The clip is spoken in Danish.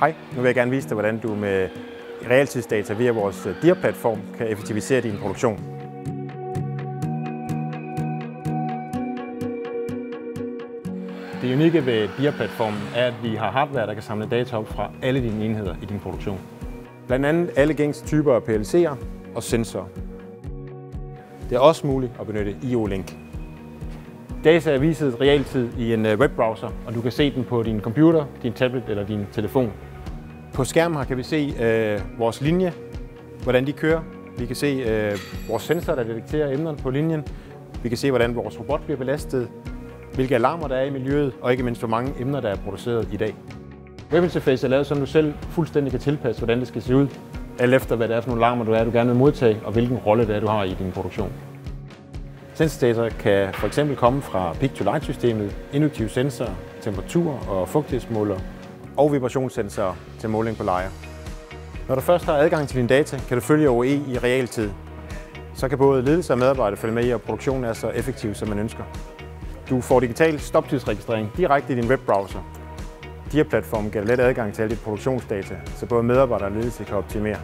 Hej, nu vil jeg gerne vise dig, hvordan du med realtidsdata via vores DIR-platform kan effektivisere din produktion. Det unikke ved DIR-platformen er, at vi har hardware, der kan samle data op fra alle dine enheder i din produktion. Blandt andet alle gængse typer af PLC'er og sensorer. Det er også muligt at benytte IO-Link. Data er viset realtid i en øh, webbrowser, og du kan se den på din computer, din tablet eller din telefon. På skærmen her kan vi se øh, vores linje, hvordan de kører. Vi kan se øh, vores sensor, der detekterer emnerne på linjen. Vi kan se, hvordan vores robot bliver belastet, hvilke alarmer der er i miljøet, og ikke mindst, hvor mange emner, der er produceret i dag. Webinterface er lavet, så du selv fuldstændig kan tilpasse, hvordan det skal se ud, alt efter hvad det er for nogle alarmer, du er, du gerne vil modtage, og hvilken rolle det er, du har i din produktion. Sensor kan for eksempel komme fra Pick-to-Light-systemet, induktive sensorer, temperatur- og fugtighedsmåler og vibrationssensorer til måling på lejer. Når du først har adgang til dine data, kan du følge OE i realtid. Så kan både ledelse og medarbejdere følge med i, at produktionen er så effektiv, som man ønsker. Du får digital stoptidsregistrering direkte i din webbrowser. DIA-platformen giver let adgang til alle dit produktionsdata, så både medarbejdere og ledelse kan optimere.